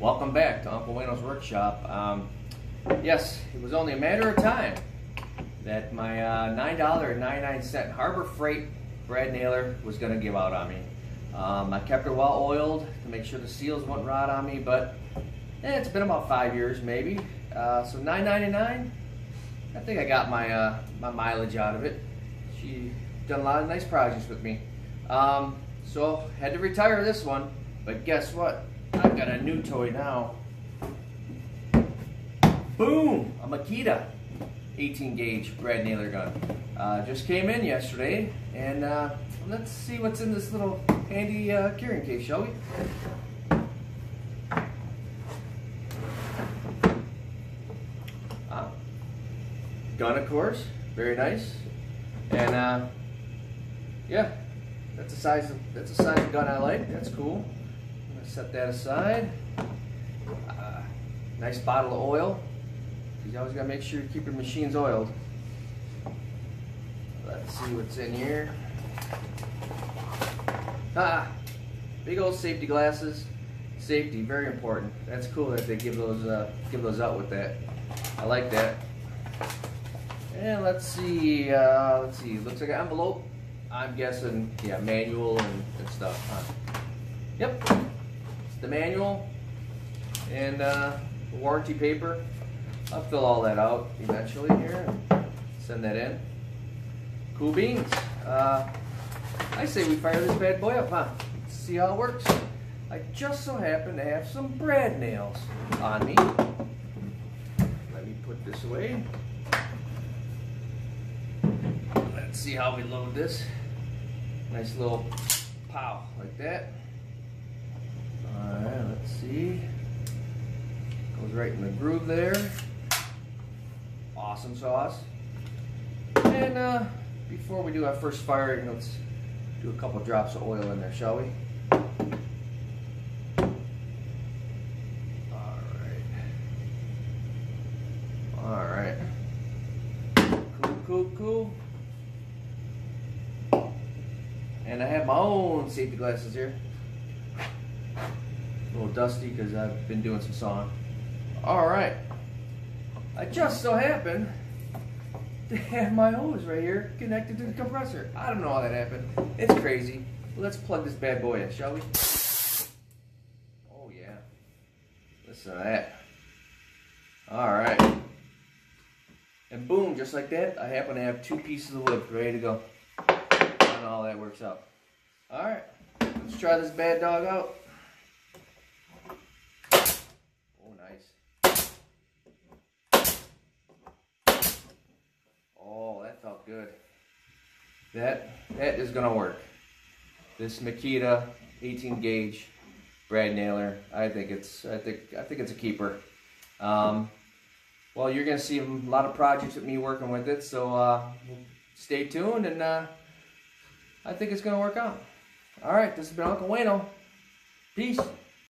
Welcome back to Uncle Wayno's Workshop. Um, yes, it was only a matter of time that my uh, $9.99 Harbor Freight brad nailer was going to give out on me. Um, I kept her well oiled to make sure the seals wouldn't rot on me, but eh, it's been about five years maybe. Uh, so $9.99, I think I got my, uh, my mileage out of it. She done a lot of nice projects with me. Um, so had to retire this one, but guess what? I've got a new toy now. Boom! A Makita 18 gauge brad nailer gun. Uh, just came in yesterday, and uh, let's see what's in this little handy uh, carrying case, shall we? Ah. Gun, of course, very nice, and uh, yeah, that's the size of that's the size of gun I like. That's cool. Set that aside. Uh, nice bottle of oil. You always gotta make sure you keep your machines oiled. Let's see what's in here. Ah, big old safety glasses. Safety, very important. That's cool that they give those uh, give those out with that. I like that. And let's see, uh, let's see. Looks like an envelope. I'm guessing, yeah, manual and, and stuff. Huh? Yep, the manual and uh, warranty paper. I'll fill all that out eventually here send that in. Cool beans. Uh, I say we fire this bad boy up, huh? See how it works. I just so happen to have some brad nails on me. Let me put this away. Let's see how we load this. Nice little pow, like that. Alright, let's see. Goes right in the groove there. Awesome sauce. And uh, before we do our first firing, let's do a couple drops of oil in there, shall we? Alright. Alright. Cool, cool, cool. And I have my own safety glasses here. A little dusty because I've been doing some sawing. Alright. I just so happen to have my hose right here connected to the compressor. I don't know how that happened. It's crazy. Let's plug this bad boy in, shall we? Oh yeah. Listen to that. Alright. And boom, just like that, I happen to have two pieces of wood ready to go and all that works out. All right, let's try this bad dog out. Good. That that is gonna work. This Makita 18 gauge brad nailer. I think it's I think I think it's a keeper. Um, well, you're gonna see a lot of projects with me working with it, so uh, stay tuned and. Uh, I think it's to work out. All right, this has been Uncle Wayno. Peace.